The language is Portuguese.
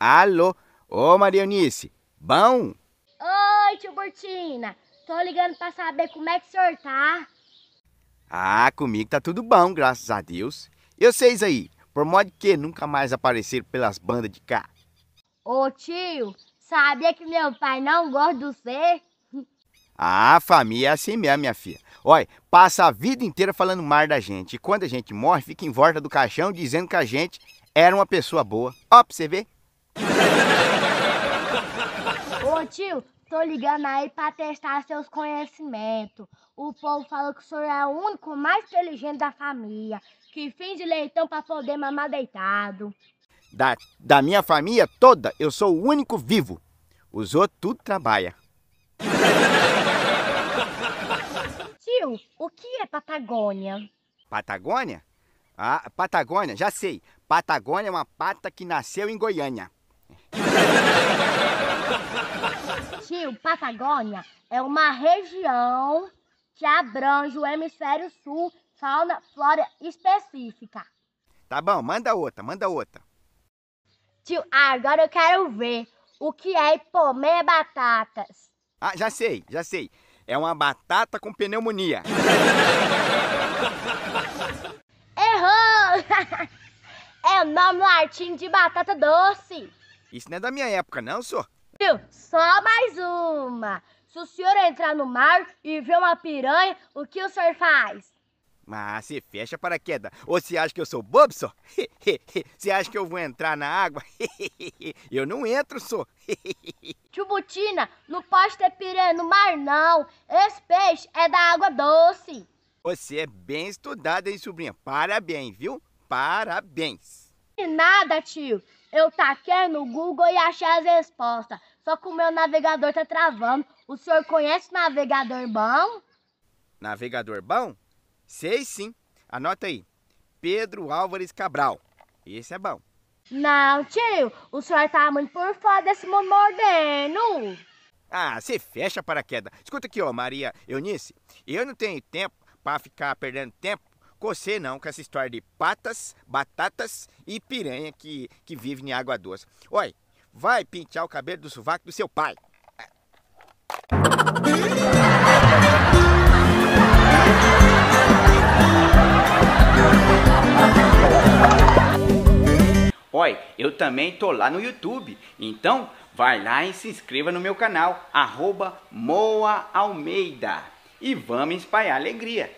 Alô? Ô, Maria Eunice, bom? Oi, tio Burtina. Tô ligando pra saber como é que o senhor tá. Ah, comigo tá tudo bom, graças a Deus. E vocês aí, por modo que nunca mais apareceram pelas bandas de cá? Ô, tio, sabia que meu pai não gosta de você? Ah, família é assim mesmo, minha filha. Olha, passa a vida inteira falando mal da gente. E quando a gente morre, fica em volta do caixão dizendo que a gente era uma pessoa boa. Ó, pra você ver. Ô, tio, tô ligando aí pra testar seus conhecimentos. O povo falou que o senhor é o único mais inteligente da família, que finge leitão pra poder mamar deitado. Da, da minha família toda, eu sou o único vivo. Os outros tudo trabalham. Tio, o que é Patagônia? Patagônia? Ah, Patagônia, já sei. Patagônia é uma pata que nasceu em Goiânia. Tio, Patagônia é uma região que abrange o hemisfério sul, fauna, flora específica. Tá bom, manda outra, manda outra. Tio, agora eu quero ver o que é hipomé batatas. Ah, já sei, já sei. É uma batata com pneumonia. Errou! é o nome latim de batata doce. Isso não é da minha época, não, senhor? Tio, só mais uma. Se o senhor entrar no mar e ver uma piranha, o que o senhor faz? Mas você fecha para queda. Ou você acha que eu sou bobo, só? Você acha que eu vou entrar na água? Eu não entro, só. Tio Butina, não pode ter piranha no mar, não. Esse peixe é da água doce. Você é bem estudado, hein, sobrinha? Parabéns, viu? Parabéns. De nada, tio. Eu taquei no Google e achei as respostas. Só que o meu navegador tá travando. O senhor conhece navegador bom? Navegador bom? Sei sim. Anota aí. Pedro Álvares Cabral. Esse é bom. Não, tio. O senhor tá muito por fora desse mundo moderno. Ah, você fecha para queda. Escuta aqui, ó, Maria Eunice. Eu não tenho tempo para ficar perdendo tempo com você não, com essa história de patas, batatas e piranha que, que vive em água doce. Oi, vai pintar o cabelo do sovaco do seu pai. Oi, eu também tô lá no YouTube, então vai lá e se inscreva no meu canal, arroba Moa Almeida. E vamos espalhar alegria.